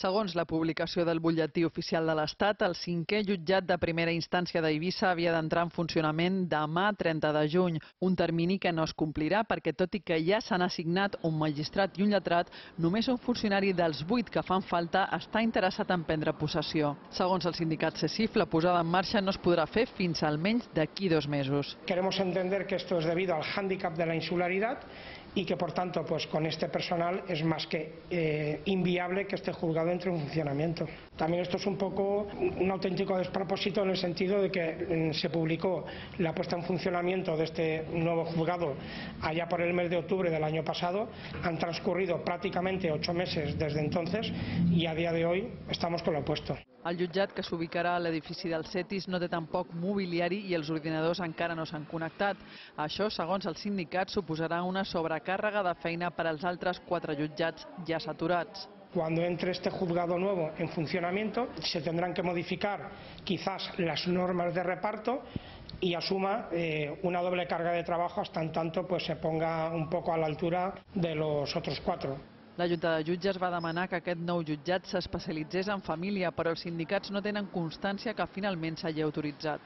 Segons la publicació del butlletí oficial de l'Estat, el cinquè jutjat de primera instància d'Eivissa havia d'entrar en funcionament demà 30 de juny, un termini que no es complirà perquè tot i que ja s'han assignat un magistrat i un lletrat, només un funcionari dels vuit que fan falta està interessat en prendre possessió. Segons el sindicat CECIF, la posada en marxa no es podrà fer fins almenys d'aquí dos mesos. Queremos entender que esto es debido al hándicap de la insularidad y que por tanto pues con este personal es más que eh, inviable que este juzgado entre en funcionamiento. También esto es un poco un auténtico despropósito en el sentido de que mm, se publicó la puesta en funcionamiento de este nuevo juzgado allá por el mes de octubre del año pasado. Han transcurrido prácticamente ocho meses desde entonces y a día de hoy estamos con lo opuesto. El jutjat, que s'ubicarà a l'edifici del CETIS, no té tampoc mobiliari i els ordinadors encara no s'han connectat. Això, segons el sindicat, suposarà una sobrecàrrega de feina per als altres quatre jutjats ja saturats. Cuando entre este juzgado nuevo en funcionamiento, se tendrán que modificar quizás las normas de reparto y asuma eh, una doble carga de trabajo hasta en tanto pues, se ponga un poco a la altura de los otros cuatro. La Junta de Jutges va demanar que aquest nou jutjat s'especialitzés en família, però els sindicats no tenen constància que finalment s'hagi autoritzat.